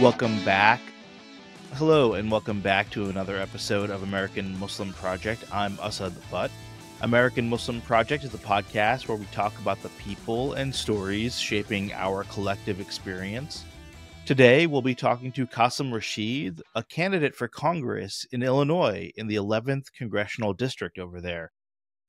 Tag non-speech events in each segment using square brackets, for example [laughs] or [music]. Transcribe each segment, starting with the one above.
Welcome back. Hello, and welcome back to another episode of American Muslim Project. I'm Asad Butt. American Muslim Project is a podcast where we talk about the people and stories shaping our collective experience. Today, we'll be talking to Qasim Rashid, a candidate for Congress in Illinois in the 11th Congressional District over there.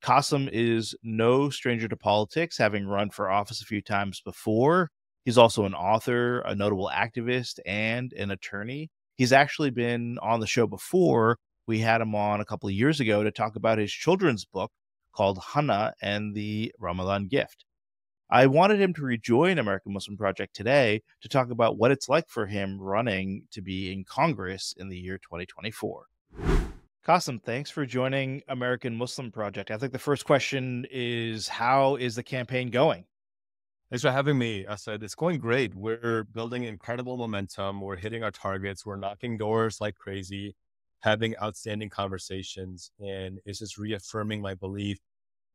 Qasim is no stranger to politics, having run for office a few times before. He's also an author, a notable activist, and an attorney. He's actually been on the show before. We had him on a couple of years ago to talk about his children's book called Hannah and the Ramadan Gift. I wanted him to rejoin American Muslim Project today to talk about what it's like for him running to be in Congress in the year 2024. Qasim, thanks for joining American Muslim Project. I think the first question is how is the campaign going? Thanks for having me. I said it's going great. We're building incredible momentum. We're hitting our targets. We're knocking doors like crazy, having outstanding conversations. And it's just reaffirming my belief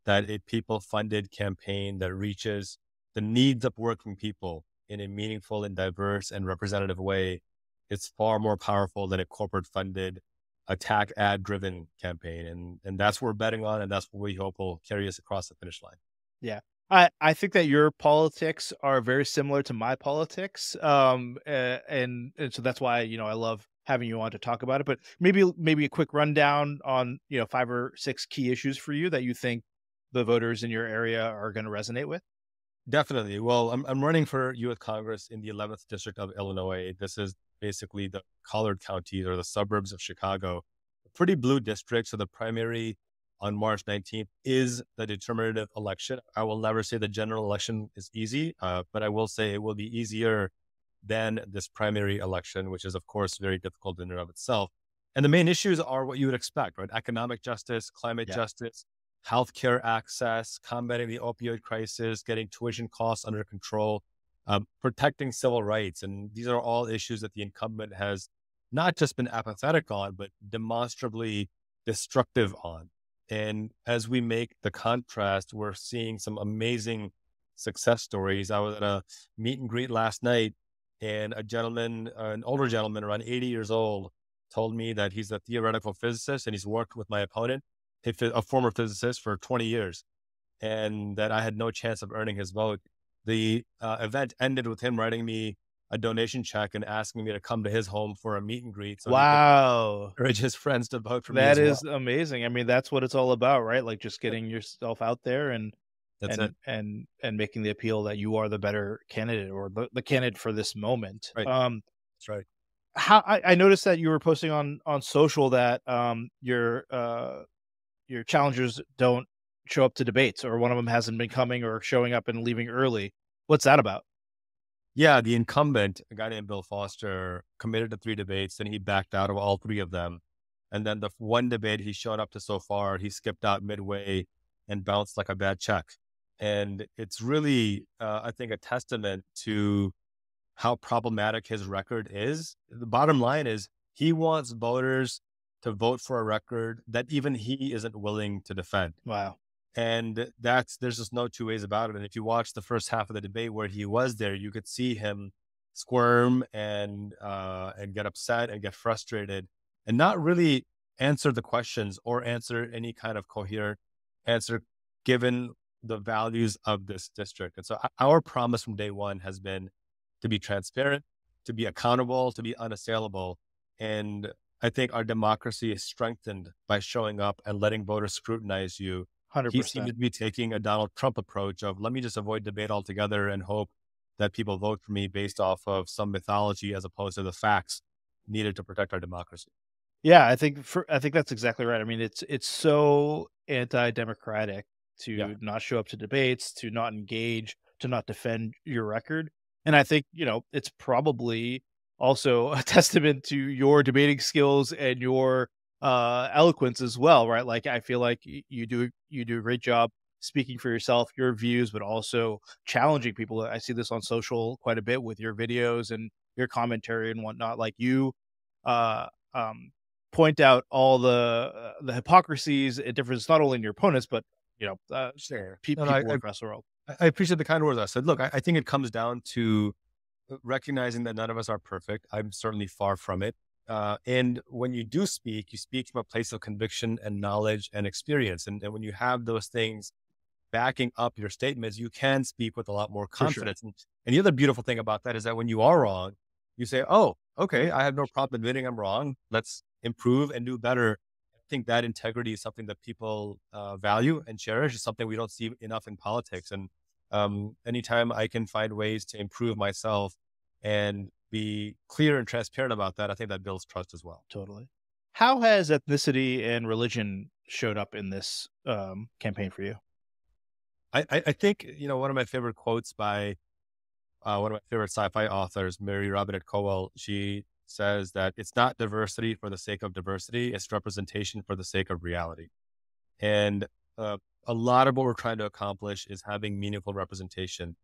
that a people funded campaign that reaches the needs of working people in a meaningful and diverse and representative way is far more powerful than a corporate funded attack ad driven campaign. And, and that's what we're betting on. And that's what we hope will carry us across the finish line. Yeah. I, I think that your politics are very similar to my politics, um, and and so that's why you know I love having you on to talk about it. But maybe maybe a quick rundown on you know five or six key issues for you that you think the voters in your area are going to resonate with. Definitely. Well, I'm I'm running for U.S. Congress in the 11th district of Illinois. This is basically the collar counties or the suburbs of Chicago, a pretty blue district. So the primary on March 19th is the determinative election. I will never say the general election is easy, uh, but I will say it will be easier than this primary election, which is, of course, very difficult in and of itself. And the main issues are what you would expect, right? Economic justice, climate yeah. justice, healthcare access, combating the opioid crisis, getting tuition costs under control, um, protecting civil rights. And these are all issues that the incumbent has not just been apathetic on, but demonstrably destructive on. And as we make the contrast, we're seeing some amazing success stories. I was at a meet and greet last night, and a gentleman, uh, an older gentleman around 80 years old, told me that he's a theoretical physicist and he's worked with my opponent, a former physicist, for 20 years, and that I had no chance of earning his vote. The uh, event ended with him writing me a donation check and asking me to come to his home for a meet and greet. So wow. Urge his friends to vote for that me. That is well. amazing. I mean, that's what it's all about, right? Like just getting yourself out there and that's and, it. and and making the appeal that you are the better candidate or the, the candidate for this moment. Right. Um that's right. How I, I noticed that you were posting on on social that um your uh your challengers don't show up to debates or one of them hasn't been coming or showing up and leaving early. What's that about? Yeah, the incumbent, a guy named Bill Foster, committed to three debates, then he backed out of all three of them. And then the one debate he showed up to so far, he skipped out midway and bounced like a bad check. And it's really, uh, I think, a testament to how problematic his record is. The bottom line is he wants voters to vote for a record that even he isn't willing to defend. Wow. And that's, there's just no two ways about it. And if you watch the first half of the debate where he was there, you could see him squirm and, uh, and get upset and get frustrated and not really answer the questions or answer any kind of coherent answer given the values of this district. And so our promise from day one has been to be transparent, to be accountable, to be unassailable. And I think our democracy is strengthened by showing up and letting voters scrutinize you 100%. He seemed to be taking a Donald Trump approach of let me just avoid debate altogether and hope that people vote for me based off of some mythology as opposed to the facts needed to protect our democracy. Yeah, I think for I think that's exactly right. I mean, it's it's so anti-democratic to yeah. not show up to debates, to not engage, to not defend your record. And I think, you know, it's probably also [laughs] a testament to your debating skills and your uh eloquence as well right like i feel like you do you do a great job speaking for yourself your views but also challenging people i see this on social quite a bit with your videos and your commentary and whatnot like you uh um point out all the uh, the hypocrisies and differences not only in your opponents but you know uh, sure. pe- no, people no, I, across the world i appreciate the kind words i said look I, I think it comes down to recognizing that none of us are perfect. I'm certainly far from it. Uh, and when you do speak, you speak from a place of conviction and knowledge and experience. And, and when you have those things backing up your statements, you can speak with a lot more confidence. Sure. And, and the other beautiful thing about that is that when you are wrong, you say, "Oh, okay, I have no problem admitting I'm wrong. Let's improve and do better." I think that integrity is something that people uh, value and cherish. It's something we don't see enough in politics. And um, anytime I can find ways to improve myself and be clear and transparent about that, I think that builds trust as well. Totally. How has ethnicity and religion showed up in this um, campaign for you? I, I, think you know one of my favorite quotes by uh, one of my favorite sci-fi authors, Mary Robinette Kowal. She says that it's not diversity for the sake of diversity; it's representation for the sake of reality. And uh, a lot of what we're trying to accomplish is having meaningful representation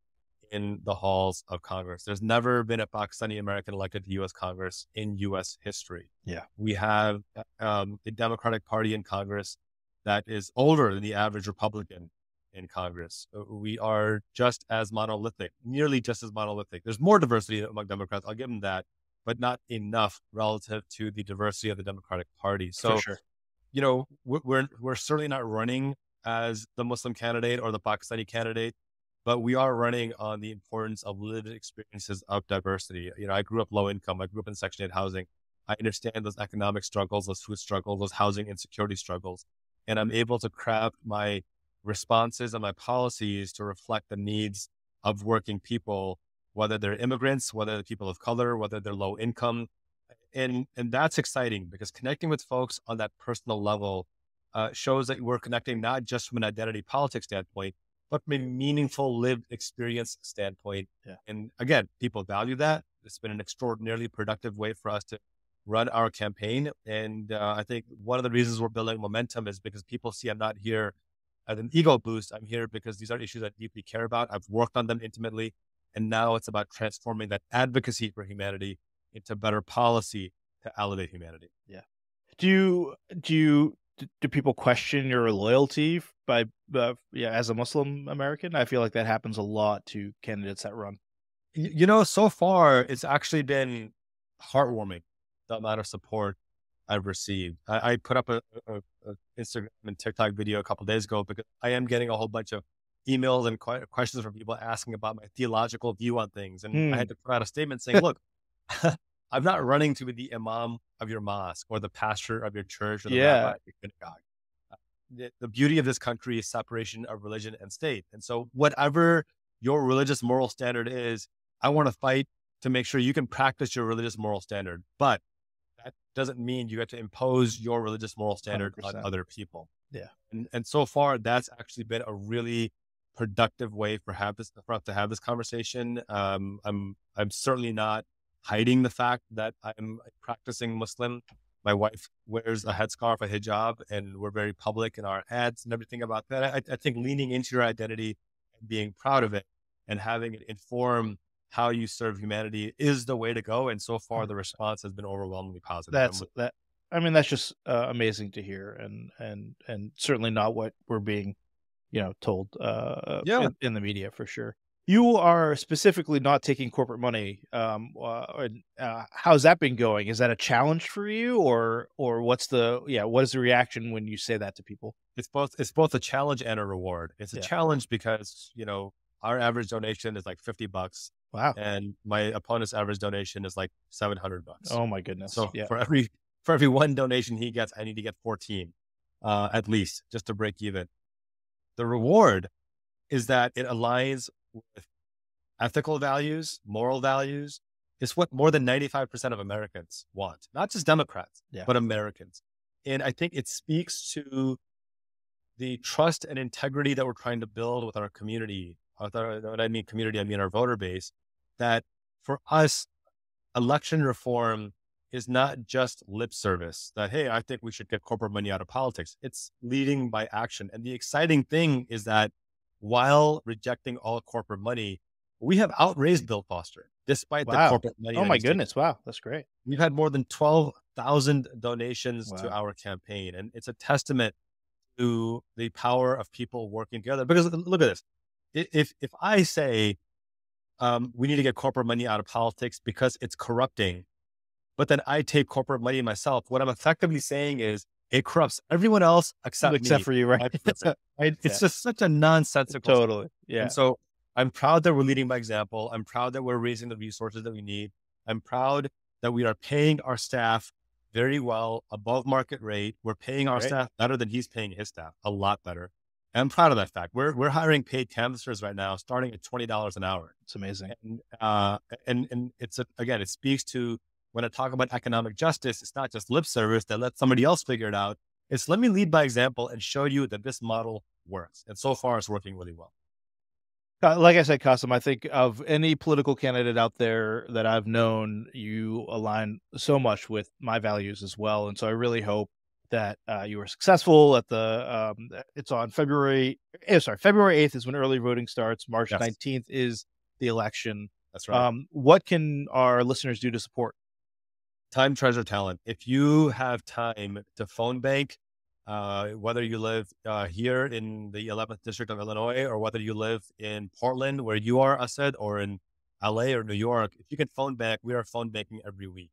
in the halls of Congress. There's never been a Pakistani American elected to U.S. Congress in U.S. history. Yeah, we have um, a Democratic Party in Congress that is older than the average Republican in Congress. Uh, we are just as monolithic, nearly just as monolithic. There's more diversity among Democrats. I'll give them that, but not enough relative to the diversity of the Democratic Party. So, sure. you know, we're we're certainly not running as the Muslim candidate or the Pakistani candidate, but we are running on the importance of lived experiences of diversity. You know, I grew up low income. I grew up in Section 8 housing. I understand those economic struggles, those food struggles, those housing insecurity struggles. And I'm able to craft my responses and my policies to reflect the needs of working people, whether they're immigrants, whether they're people of color, whether they're low income. And, and that's exciting because connecting with folks on that personal level uh, shows that we're connecting not just from an identity politics standpoint, but from a meaningful lived experience standpoint. Yeah. And again, people value that. It's been an extraordinarily productive way for us to run our campaign. And uh, I think one of the reasons we're building momentum is because people see I'm not here as an ego boost. I'm here because these are issues I deeply care about. I've worked on them intimately. And now it's about transforming that advocacy for humanity into better policy to elevate humanity. Yeah. Do you, do you, do people question your loyalty by, uh, yeah, as a Muslim American? I feel like that happens a lot to candidates that run. You know, so far it's actually been heartwarming the amount of support I've received. I, I put up a, a, a, Instagram and TikTok video a couple days ago because I am getting a whole bunch of emails and qu- questions from people asking about my theological view on things, and I had hmm. to put out a statement saying, "Look, [laughs] I'm not running to be the imam of your mosque or the pastor of your church or the yeah. rabbi of your synagogue. Uh, the, the beauty of this country is separation of religion and state, and so whatever your religious moral standard is, I want to fight to make sure you can practice your religious moral standard, but that doesn't mean you have to impose your religious moral standard 100%. on other people. Yeah. And, and so far, that's actually been a really productive way for have this for us to have this conversation. Um, I'm I'm certainly not hiding the fact that I'm a practicing Muslim. My wife wears a headscarf, a hijab, and we're very public in our ads and everything about that. I, I think leaning into your identity and being proud of it and having it inform how you serve humanity is the way to go. And so far, the response has been overwhelmingly positive. That's that. I mean, that's just uh, amazing to hear, and and and certainly not what we're being, you know, told. Uh, yeah. in, in the media for sure. You are specifically not taking corporate money. Um, uh, uh, how's that been going? Is that a challenge for you, or or what's the yeah? What is the reaction when you say that to people? It's both. It's both a challenge and a reward. It's a yeah. challenge because you know our average donation is like fifty bucks. Wow. And my opponent's average donation is like 700 bucks. Oh my goodness. So yeah. for every, for every one donation he gets, I need to get 14, uh, at least just to break even. The reward is that it aligns with ethical values, moral values. It's what more than 95% of Americans want, not just Democrats, yeah. but Americans. And I think it speaks to the trust and integrity that we're trying to build with our community. When I mean community, I mean our voter base that for us, election reform is not just lip service that, hey, I think we should get corporate money out of politics. It's leading by action. And the exciting thing is that while rejecting all corporate money, we have outraised Bill Foster despite wow. the corporate money. Oh my goodness. Wow. That's great. We've had more than 12,000 donations wow. to our campaign. And it's a testament to the power of people working together. Because look at this. If, if I say, um, we need to get corporate money out of politics because it's corrupting. But then I take corporate money myself. What I'm effectively saying is it corrupts everyone else except except me. for you, right? It's, a, Right? it's just such a nonsensical. totally. Yeah. And so I'm proud that we're leading by example. I'm proud that we're raising the resources that we need. I'm proud that we are paying our staff very well above market rate. We're paying our Right. staff better than he's paying his staff, a lot better. And I'm proud of that fact. We're we're hiring paid canvassers right now, starting at twenty dollars an hour. it's amazing. And uh, and and it's a, again, it speaks to when I talk about economic justice. It's not just lip service that let somebody else figure it out. It's let me lead by example and show you that this model works. And so far, it's working really well. Uh, Like I said, Qasim, I think of any political candidate out there that I've known, you align so much with my values as well. And so I really hope that uh, you were successful at the. Um, it's on February. eh, sorry, February eighth is when early voting starts. March Yes. nineteenth is the election. That's right. Um, what can our listeners do to support? Time, treasure, talent. If you have time to phone bank, uh, whether you live uh, here in the 11th district of Illinois or whether you live in Portland, where you are, Asad, or in LA or New York, if you can phone bank, we are phone banking every week.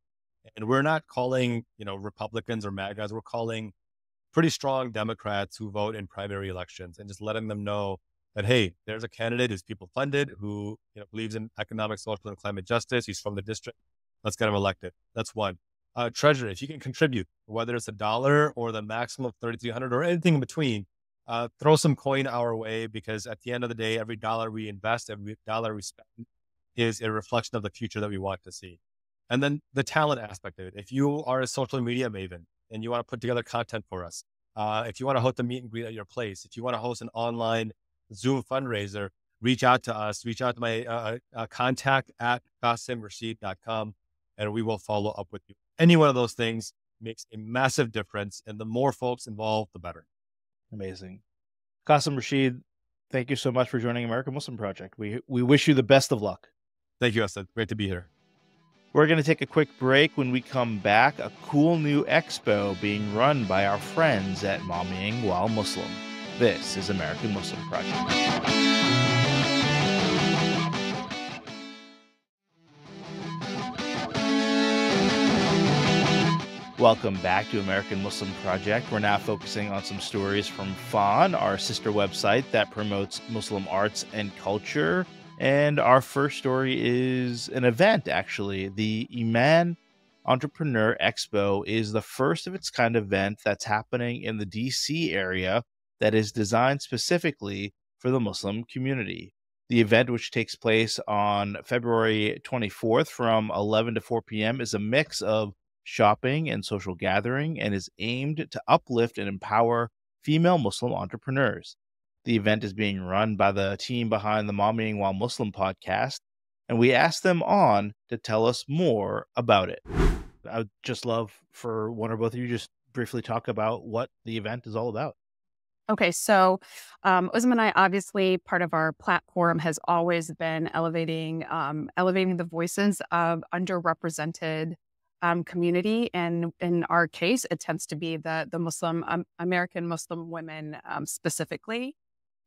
And we're not calling, you know, Republicans or MAGAs. We're calling pretty strong Democrats who vote in primary elections and just letting them know that, hey, there's a candidate who's people funded, who you know, believes in economic, social, and climate justice. He's from the district. Let's get him elected. That's one. Uh, treasurer, if you can contribute, whether it's a dollar or the maximum of 3,300 or anything in between, uh, throw some coin our way because at the end of the day, every dollar we invest, every dollar we spend is a reflection of the future that we want to see. And then the talent aspect of it. If you are a social media maven and you want to put together content for us, uh, if you want to host a meet and greet at your place, if you want to host an online Zoom fundraiser, reach out to us. Reach out to my uh, uh, contact at qasimrashid.com and we will follow up with you. Any one of those things makes a massive difference. And the more folks involved, the better. Amazing, Qasim Rashid. Thank you so much for joining American Muslim Project. We we wish you the best of luck. Thank you, Asad. Great to be here. We're going to take a quick break. When we come back, a cool new expo being run by our friends at Mommying While Muslim. This is American Muslim Project. Welcome back to American Muslim Project. We're now focusing on some stories from Fann, our sister website that promotes Muslim arts and culture. And our first story is an event, actually. The Emaan Entrepreneur Expo is the first of its kind event that's happening in the DC area that is designed specifically for the Muslim community. The event, which takes place on February 24th from 11 to 4 p.m., is a mix of shopping and social gathering and is aimed to uplift and empower female Muslim entrepreneurs. The event is being run by the team behind the Mommying While Muslim podcast, and we asked them on to tell us more about it. I would just love for one or both of you just briefly talk about what the event is all about. Okay, so um, Uzma and I, obviously, part of our platform has always been elevating, um, elevating the voices of underrepresented um, community, and in our case, it tends to be the the Muslim um, American Muslim women um, specifically,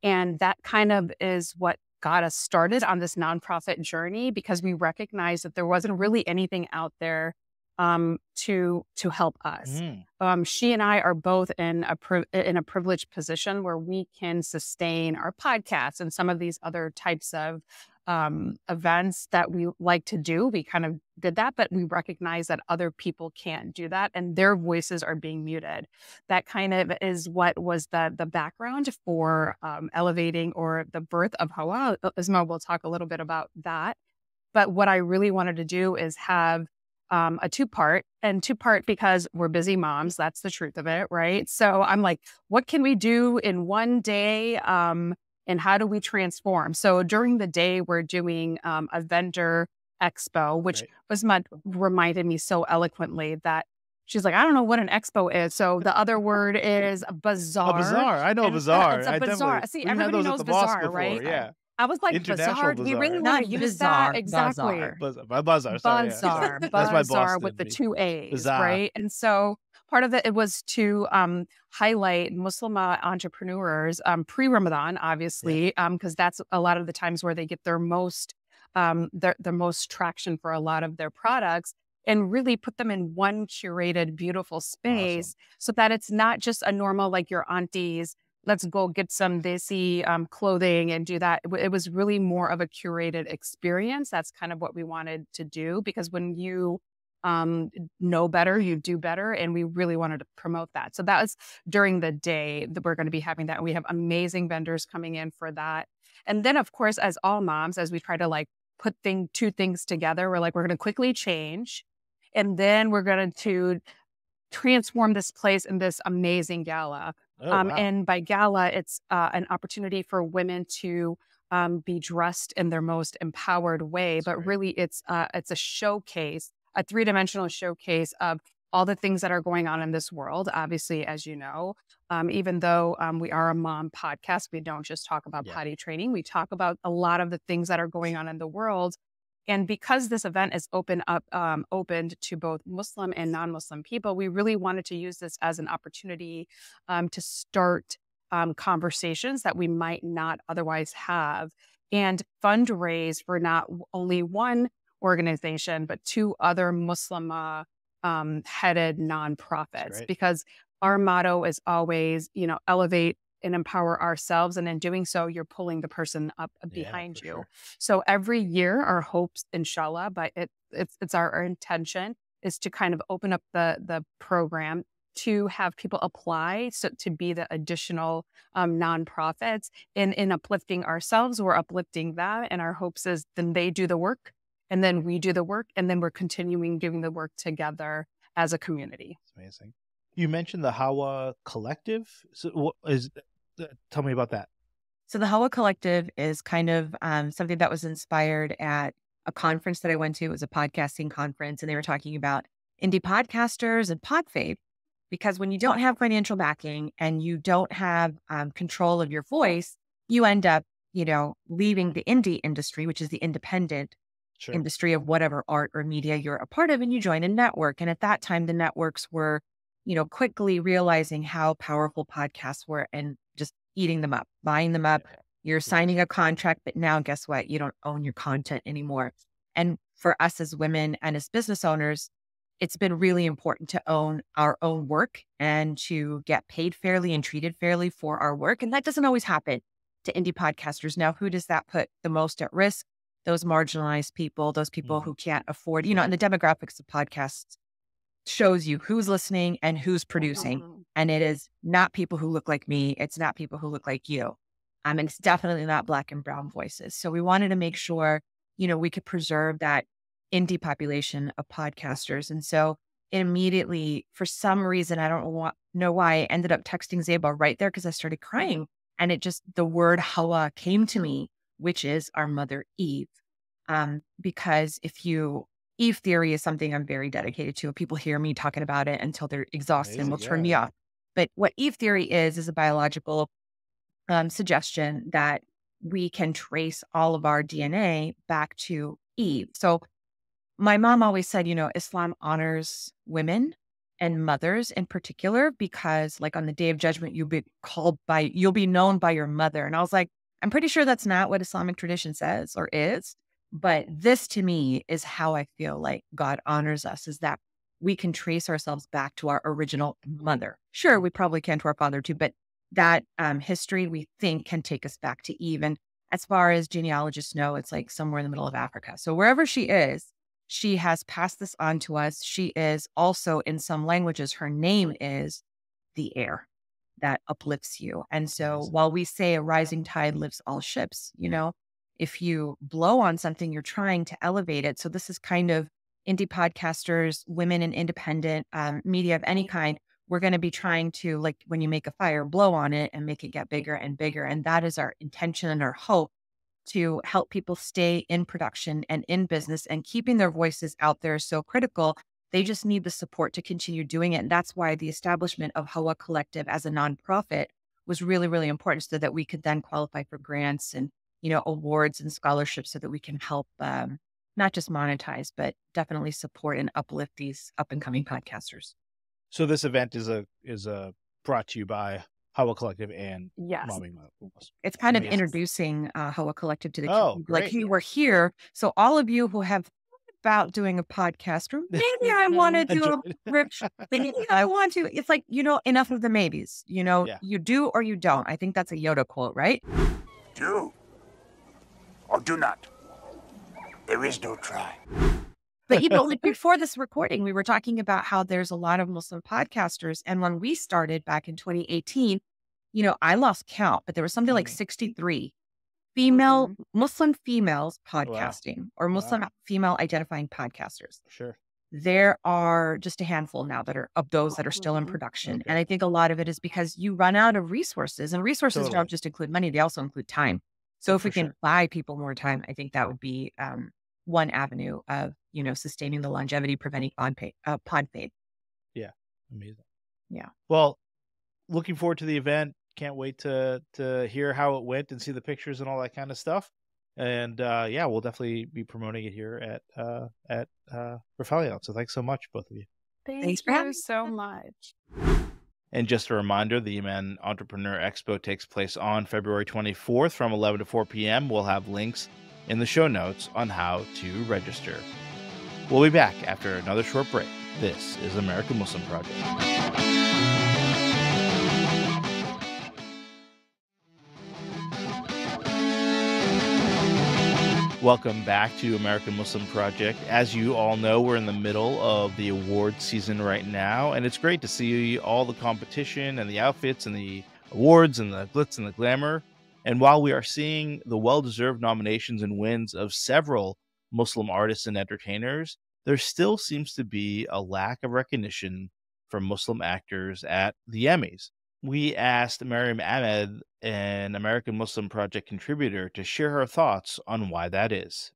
and that kind of is what got us started on this nonprofit journey because we recognized that there wasn't really anything out there um, to to help us. Mm, um, she and I are both in a pri- in a privileged position where we can sustain our podcasts and some of these other types of um, events that we like to do. We kind of did that, but we recognize that other people can't do that, and their voices are being muted. That kind of is what was the the background for um, elevating or the birth of Hawa. Uzma will talk a little bit about that. But what I really wanted to do is have um, a two part and two part because we're busy moms. That's the truth of it, right? So I'm like, what can we do in one day? Um, and how do we transform? So during the day, we're doing um, a vendor expo, which Right. was my, reminded me so eloquently that she's like, I don't know what an expo is. So the other word is a bazaar. A bazaar. I know a And, bazaar. it's a bazaar. definitely- See, we've everybody knows the Boss bazaar, before, right? Yeah. I was like, International bazaar. Do we really bazaar. want to Not use bizarre, that? Exactly. bazaar. Baz- by Bazaar. Sorry, yeah. Bazaar, [laughs] That's my bazaar with the me. two A's, Bazaar. right? And so part of it, it was to um, highlight Muslim uh, entrepreneurs um, pre-Ramadan, obviously, because that's a lot of the times where they get their most um, the, the most traction for a lot of their products and really put them in one curated, beautiful space awesome. so that it's not just a normal, like your auntie's, let's go get some desi um, clothing and do that. It was really more of a curated experience. That's kind of what we wanted to do because when you um, know better, you do better. And we really wanted to promote that. So that was during the day that we're going to be having that. We have amazing vendors coming in for that. And then, of course, as all moms, as we try to like put thing two things together, we're like, we're going to quickly change. And then we're going to transform this place in this amazing gala. Oh, um, wow. And by gala, it's uh, an opportunity for women to um, be dressed in their most empowered way. That's but right. really, it's uh, it's a showcase a three dimensional showcase of all the things that are going on in this world. Obviously, as you know, um, even though um, we are a mom podcast, we don't just talk about yeah. potty training. We talk about a lot of the things that are going on in the world. And because this event is open up, um, opened to both Muslim and non-Muslim people, we really wanted to use this as an opportunity um, to start um, conversations that we might not otherwise have, and fundraise for not only one organization, but two other Muslim uh, um, headed nonprofits because our motto is always, you know, elevate and empower ourselves. And in doing so, you're pulling the person up behind yeah, you. Sure. So every year, our hopes, inshallah, but it, it's, it's our, our intention is to kind of open up the, the program to have people apply so to be the additional um, nonprofits in in uplifting ourselves we're uplifting them and our hopes is then they do the work and then we do the work and then we're continuing doing the work together as a community. That's amazing. You mentioned the Hawa Collective. So what is uh, tell me about that. So the Hawa Collective is kind of um, something that was inspired at a conference that I went to. It was a podcasting conference, and they were talking about indie podcasters and podfade. Because when you don't have financial backing and you don't have um, control of your voice, you end up, you know, leaving the indie industry, which is the independent sure. industry of whatever art or media you're a part of and you join a network. And at that time, the networks were, you know, quickly realizing how powerful podcasts were and just eating them up, buying them up. You're signing a contract, but now guess what? You don't own your content anymore. And for us as women and as business owners, it's been really important to own our own work and to get paid fairly and treated fairly for our work. And that doesn't always happen to indie podcasters. Now, who does that put the most at risk? Those marginalized people, those people mm-hmm. who can't afford, you know, and the demographics of podcasts shows you who's listening and who's producing. Mm-hmm. And it is not people who look like me. It's not people who look like you. Um, and it's definitely not black and brown voices. So we wanted to make sure, you know, we could preserve that indie population of podcasters. And so it immediately, for some reason, I don't want, know why, I ended up texting Zaiba right there because I started crying. And it just, the word Hawa came to me which is our mother Eve. Um, because if you, Eve theory is something I'm very dedicated to. People hear me talking about it until they're exhausted Amazing, and will yeah. turn me off. But what Eve theory is, is a biological um, suggestion that we can trace all of our DNA back to Eve. So my mom always said, you know, Islam honors women and mothers in particular because like on the day of judgment you'll be called by you'll be known by your mother and i was like I'm pretty sure that's not what Islamic tradition says or is. But this to me is how I feel like God honors us is that we can trace ourselves back to our original mother. Sure, we probably can to our father too, but that um, history we think can take us back to Eve. And as far as genealogists know, it's like somewhere in the middle of Africa. So wherever she is, she has passed this on to us. She is also, in some languages, her name is the air that uplifts you. And so while we say a rising tide lifts all ships, you know, if you blow on something, you're trying to elevate it. So this is kind of indie podcasters, women in independent um, media of any kind. We're going to be trying to, like, when you make a fire, blow on it and make it get bigger and bigger. And that is our intention and our hope to help people stay in production and in business and keeping their voices out there is so critical they just need the support to continue doing it. And that's why the establishment of Hawa Collective as a nonprofit was really, really important so that we could then qualify for grants and, you know, awards and scholarships so that we can help um, not just monetize, but definitely support and uplift these up and coming podcasters. So this event is a is a brought to you by Hawa Collective and Yes. It's kind of Yes. introducing uh, Hawa Collective to the Oh, community. Like, great. hey, we're here. So all of you who have about doing a podcast, or [laughs] maybe I want to do a [laughs] rip, maybe I want to. It's like you know, enough of the maybes. You know, Yeah. you do or you don't. I think that's a Yoda quote, right? Do or do not. There is no try. But you know, like [laughs] before this recording, we were talking about how there's a lot of Muslim podcasters. And when we started back in 2018, you know, I lost count, but there was something like Mhm. 63 female Muslim females podcasting or Wow. Muslim female identifying podcasters. Sure. There are just a handful now that are of those that are still in Mhm. production. Okay. And I think a lot of it is because you run out of resources and resources Totally. don't just include money, they also include time. So if For we can sure. buy people more time, I think that would be um, one avenue of, you know, sustaining the longevity, preventing pod, pay, uh, pod fade. Yeah. Amazing. Yeah. Well, looking forward to the event. Can't wait to to hear how it went and see the pictures and all that kind of stuff. And uh, yeah, we'll definitely be promoting it here at uh, at uh, Rifelion. So thanks so much, both of you. Thank Thanks for having me. so much. And just a reminder, the Emaan Entrepreneur Expo takes place on February 24th from 11 to 4 p.m. We'll have links in the show notes on how to register. We'll be back after another short break. This is American Muslim Project. Welcome back to American Muslim Project. As you all know, we're in the middle of the award season right now, and it's great to see all the competition and the outfits and the awards and the glitz and the glamour. And while we are seeing the well deserved nominations and wins of several Muslim artists and entertainers, there still seems to be a lack of recognition from Muslim actors at the Emmys. We asked Mariam Ahmed, an American Muslim Project contributor, to share her thoughts on why that is.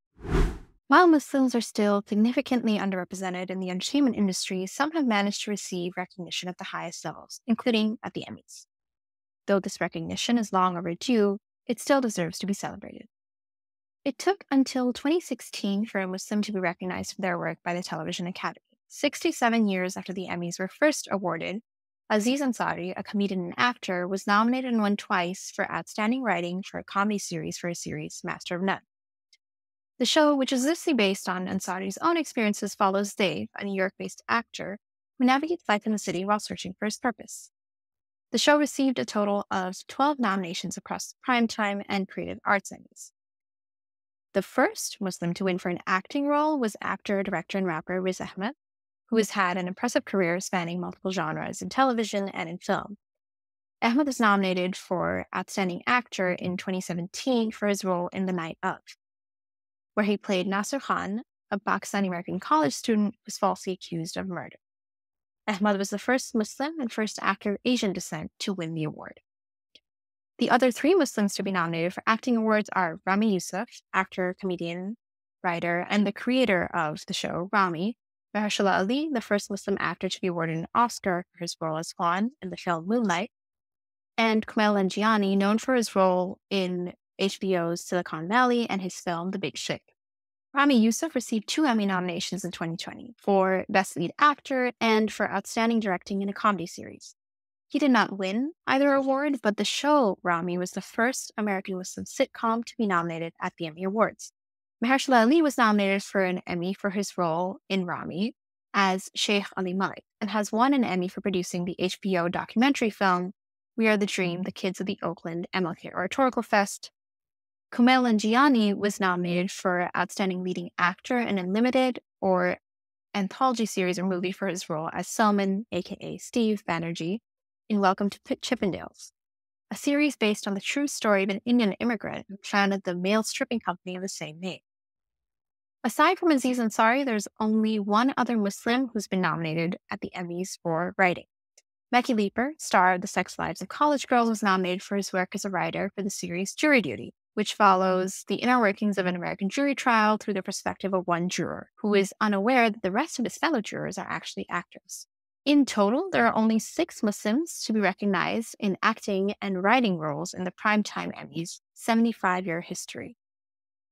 While Muslims are still significantly underrepresented in the entertainment industry, some have managed to receive recognition at the highest levels, including at the Emmys. Though this recognition is long overdue, it still deserves to be celebrated. It took until 2016 for a Muslim to be recognized for their work by the Television Academy. 67 years after the Emmys were first awarded, Aziz Ansari, a comedian and actor, was nominated and won twice for Outstanding Writing for a comedy series for his series Master of None. The show, which is loosely based on Ansari's own experiences, follows Dave, a New York based actor who navigates life in the city while searching for his purpose. The show received a total of 12 nominations across Primetime and Creative Arts Emmys. The first Muslim to win for an acting role was actor, director, and rapper Riz Ahmed, who has had an impressive career spanning multiple genres in television and in film. Ahmed was nominated for Outstanding Actor in 2017 for his role in The Night of, where he played Nasir Khan, a Pakistani American college student who was falsely accused of murder. Ahmed was the first Muslim and first actor of Asian descent to win the award. The other three Muslims to be nominated for acting awards are Ramy Youssef, actor, comedian, writer, and the creator of the show, Ramy, Mahershala Ali, the first Muslim actor to be awarded an Oscar for his role as Juan in the film Moonlight, and Kumail Nanjiani, known for his role in HBO's Silicon Valley and his film The Big Sick. Ramy Youssef received two Emmy nominations in 2020 for Best Lead Actor and for Outstanding Directing in a Comedy Series. He did not win either award, but the show Ramy was the first American Muslim sitcom to be nominated at the Emmy Awards. Mahershala Ali was nominated for an Emmy for his role in Ramy as Sheikh Ali Malik and has won an Emmy for producing the HBO documentary film We Are the Dream, The Kids of the Oakland MLK Oratorical Fest. Kumail Nanjiani was nominated for Outstanding Leading Actor in a Limited or Anthology Series or Movie for his role as Somen, aka Steve Banerjee, in Welcome to P- Chippendales, a series based on the true story of an Indian immigrant who founded the male stripping company of the same name. Aside from Aziz Ansari, there's only one other Muslim who's been nominated at the Emmys for writing. Mekki Leeper, star of The Sex Lives of College Girls, was nominated for his work as a writer for the series Jury Duty, which mm-hmm. follows the inner workings of an American jury trial through the perspective of one juror, who is unaware that the rest of his fellow jurors are actually actors. In total, there are only six Muslims to be recognized in acting and writing roles in the Primetime Emmys' 75 year history.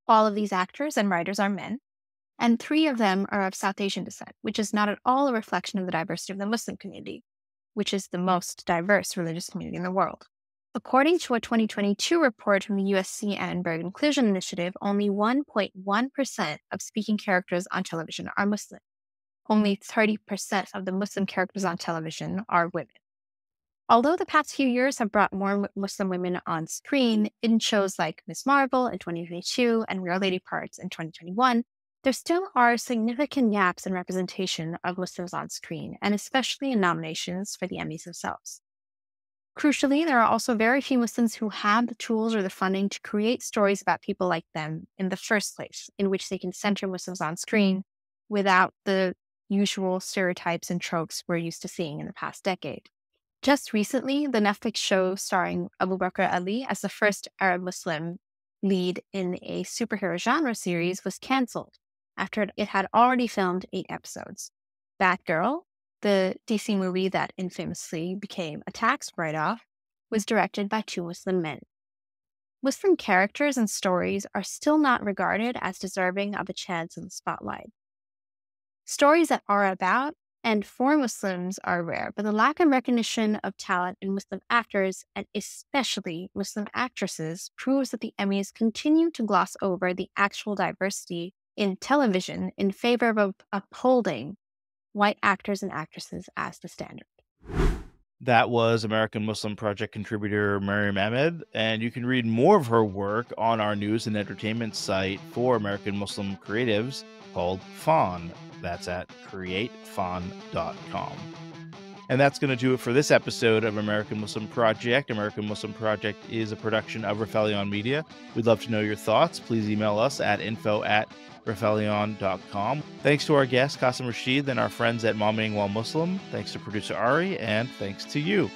All of these actors and writers are men, and three of them are of South Asian descent, which is not at all a reflection of the diversity of the Muslim community. which is the most diverse religious community in the world. According to a 2022 report from the USC Berg Inclusion Initiative, only 1.1% of speaking characters on television are Muslim. Only 30% of the Muslim characters on television are women. Although the past few years have brought more Muslim women on screen in mm-hmm. shows like Ms. Marvel in 2022 and We Are Lady Parts in 2021, there still are significant gaps in representation of Muslims on screen, and especially in nominations for the Emmys themselves. Crucially, there are also very few Muslims who have the tools or the funding to create stories about people like them in the first place, in which they can center Muslims on screen without the usual stereotypes and tropes we're used to seeing in the past decade. Just recently, the Netflix show starring Abu Bakr Ali as the first Arab Muslim lead in a superhero genre series was canceled after it had already filmed eight episodes. Batgirl, the DC movie that infamously became a tax write off, was directed by two Muslim men. Muslim characters and stories are still not regarded as deserving of a chance in the spotlight. Stories that are about and for Muslims are rare, but the lack of recognition of talent in Muslim actors and especially Muslim actresses proves that the Emmys continue to gloss over the actual diversity in television in favor of upholding white actors and actresses as the standard. That was American Muslim Project contributor Maryam Ahmed, and you can read more of her work on our news and entertainment site for American Muslim creatives called Fann. That's at createfann.com. And that's going to do it for this episode of American Muslim Project. American Muslim Project is a production of Rifelion Media. We'd love to know your thoughts. Please email us at info at Rifelion.com. Thanks to our guest, Qasim Rashid, and our friends at Mommying While Muslim. Thanks to producer Ari, and thanks to you.